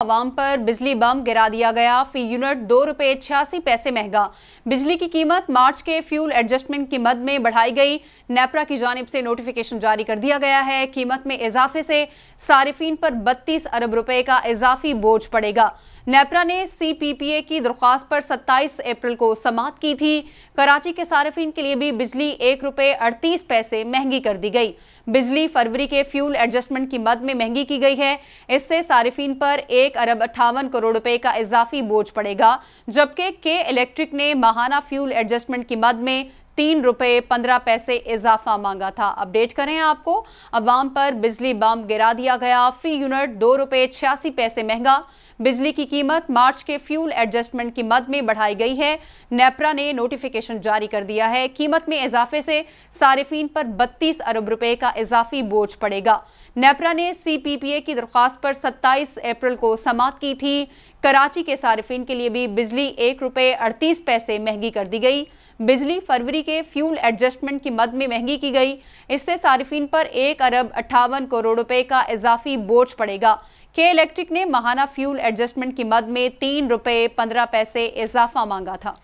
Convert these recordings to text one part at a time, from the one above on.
आवाम पर बिजली बम गिरा दिया गया, फ़ी यूनिट दो रुपए छियासी पैसे महँगा। बिजली की कीमत मार्च के फ्यूल एडजस्टमेंट की मद में बढ़ाई गई। नेपरा की जानब से नोटिफिकेशन जारी कर दिया गया है। कीमत में इजाफे से सारिफिन पर 32 अरब रुपए का इजाफी बोझ पड़ेगा। नेपरा ने सीपीपीए की दरख्वास्त पर 27 अप्रैल को समाप्त की थी। कराची के सार्फिन के लिए भी बिजली एक रुपये अड़तीस पैसे महँगी कर दी गई। बिजली फरवरी के फ्यूल एडजस्टमेंट की मद में महँगी की गई है। इससे सार्फिन पर एक अरब अट्ठावन करोड़ रुपए का इजाफी बोझ पड़ेगा, जबकि के इलेक्ट्रिक ने माहाना फ्यूल एडजस्टमेंट की मद में तीन रुपए पंद्रह पैसे इजाफा मांगा था। अपडेट करें आपको, अवाम पर बिजली बम गिरा दिया गया। फ़ी यूनिट दो रुपए छियासी पैसे महँगा बिजली की कीमत मार्च के फ्यूल एडजस्टमेंट की मद में बढ़ाई गई है। नेपरा ने नोटिफिकेशन जारी कर दिया है। कीमत में इजाफे से सारिफिन पर 32 अरब रुपए का इजाफी बोझ पड़ेगा। नेपरा ने सीपीपीए की दरख्वास्त पर 27 अप्रैल को समाप्त की थी। कराची के सारिफिन के लिए भी बिजली एक रुपये अड़तीस पैसे महँगी कर दी गई। बिजली फरवरी के फ्यूल एडजस्टमेंट की मद में महँगी की गई। इससे सारिफिन पर एक अरब अट्ठावन करोड़ रुपए का इजाफी बोझ पड़ेगा। के इलेक्ट्रिक ने महाना फ्यूल एडजस्टमेंट की मद में तीन रुपए पंद्रह पैसे इजाफा मांगा था।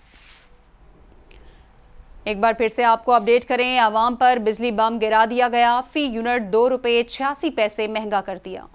एक बार फिर से आपको अपडेट करें, आवाम पर बिजली बम गिरा दिया गया, फ़ी यूनिट दो रुपए छियासी पैसे महँगा कर दिया।